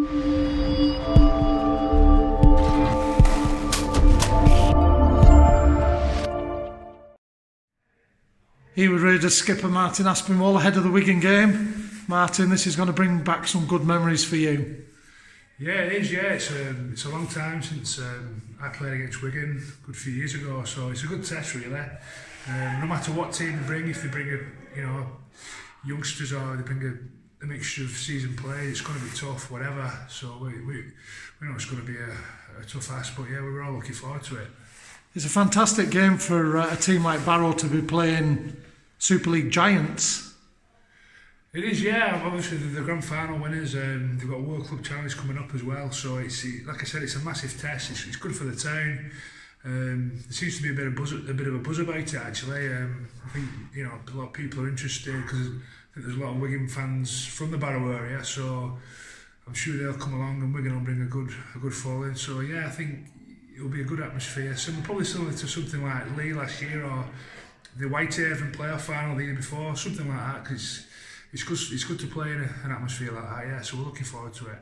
Here with Raiders skipper Martin Aspinwall ahead of the Wigan game. Martin, this is going to bring back some good memories for you. Yeah, it is. Yeah, it's um, it's a long time since um, I played against Wigan, a good few years ago. So it's a good test, really. Um, no matter what team they bring, if they bring a, you know, youngsters or they bring a, a mixture of season play, it's going to be tough, whatever. So we, we, we know it's going to be a, a tough ask, but yeah, we were all looking forward to it. It's a fantastic game for uh, a team like Barrow to be playing Super League giants. It is, yeah. Obviously, the, the grand final winners, um, they've got a World Club Challenge coming up as well. So it's like I said, it's a massive test. It's, it's good for the town. Um, there seems to be a bit of buzz, a bit of a buzz about it actually. Um, I think you know a lot of people are interested because I think there's a lot of Wigan fans from the Barrow area, so I'm sure they'll come along and Wigan will bring a good a good following. So yeah, I think it'll be a good atmosphere. So probably similar to something like Lee last year or the Whitehaven playoff final the year before, something like that. Because it's, it's good it's good to play in a, an atmosphere like that. Yeah, so we're looking forward to it.